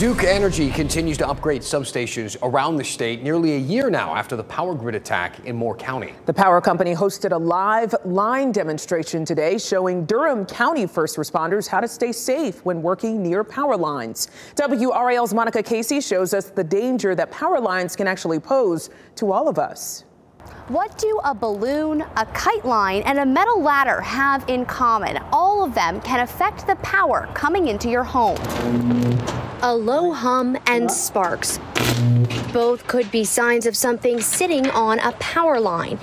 Duke Energy continues to upgrade substations around the state nearly a year now after the power grid attack in Moore County. The power company hosted a live line demonstration today showing Durham County first responders how to stay safe when working near power lines. WRAL's Monica Casey shows us the danger that power lines can actually pose to all of us. What do a balloon, a kite line, and a metal ladder have in common? All of them can affect the power coming into your home. A low hum and sparks. Both could be signs of something sitting on a power line.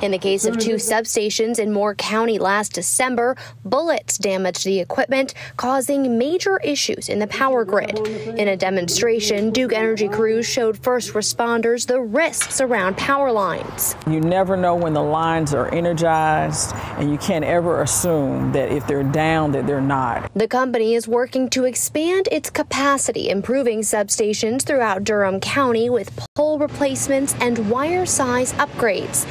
In the case of two substations in Moore County last December, bullets damaged the equipment, causing major issues in the power grid. In a demonstration, Duke Energy crews showed first responders the risks around power lines. You never know when the lines are energized, and you can't ever assume that if they're down, that they're not. The company is working to expand its capacity, improving substations throughout Durham County with pole replacements and wire size upgrades.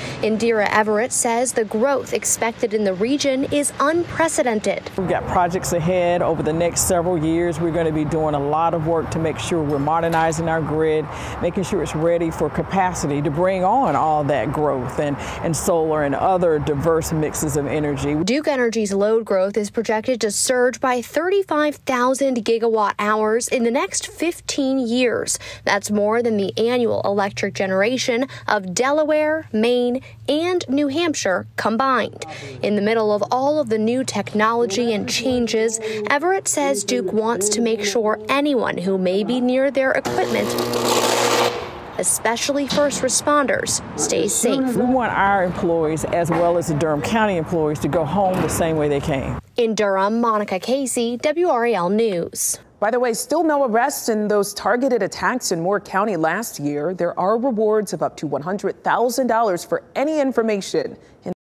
Indira Everett says the growth expected in the region is unprecedented. We've got projects ahead over the next several years. We're going to be doing a lot of work to make sure we're modernizing our grid, making sure it's ready for capacity to bring on all that growth and, and solar and other diverse mixes of energy. Duke Energy's load growth is projected to surge by 35,000 gigawatt hours in the next 15 years. That's more than the annual electric generation of Delaware, Maine, and and New Hampshire combined. In the middle of all of the new technology and changes, Everett says Duke wants to make sure anyone who may be near their equipment especially first responders, stay safe. We want our employees, as well as the Durham County employees, to go home the same way they came. In Durham, Monica Casey, WRAL News. By the way, still no arrests in those targeted attacks in Moore County last year. There are rewards of up to $100,000 for any information